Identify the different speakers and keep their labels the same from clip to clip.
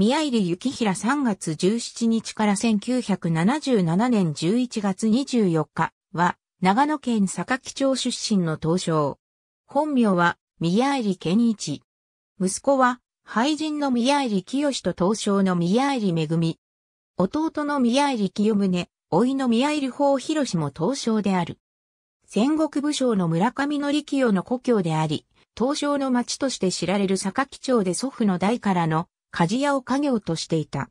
Speaker 1: 宮入幸平3月17日から1977年11月24日は、長野県坂木町出身の東証。本名は、宮入健一。息子は、俳人の宮入清と東証の宮入恵。弟の宮入清宗、甥の宮入法広も東証である。戦国武将の村上の力の故郷であり、東証の町として知られる坂町で祖父の代からの鍛冶屋を家業としていた。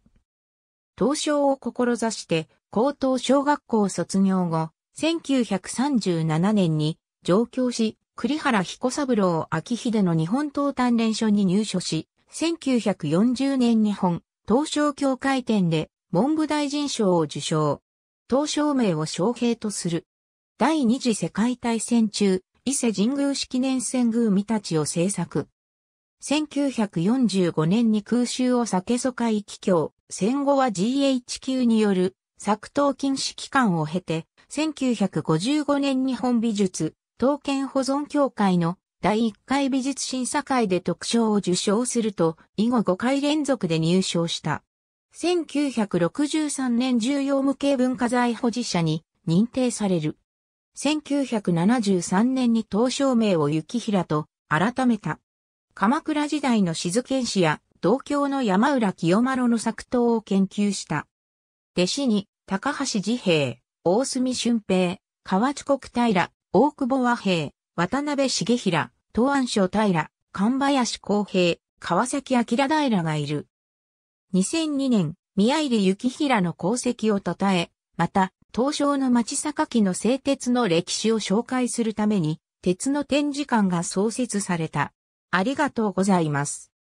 Speaker 1: 東証を志して高等小学校卒業後、1937年に上京し、栗原彦三郎秋秀の日本刀鍛錬所に入所し、1940年日本東証協会展で文部大臣賞を受賞。東証名を招兵とする。第二次世界大戦中、伊勢神宮式年戦宮見たちを制作。1945年に空襲を避け疎開帰郷、戦後は GHQ による作刀禁止期間を経て、1955年日本美術、刀剣保存協会の第1回美術審査会で特賞を受賞すると、以後5回連続で入賞した。1963年重要無形文化財保持者に認定される。1973年に東証名を雪平と改めた。鎌倉時代の静剣士や同郷の山浦清丸の作刀を研究した。弟子に高橋治平、大隅俊平、河内国平、大久保和平、渡辺重平、東安省平、神林公平、川崎明平がいる。2002年、宮入幸平の功績を称え、また、東証の町坂の製鉄の歴史を紹介するために、鉄の展示館が創設された。ありがとうございます。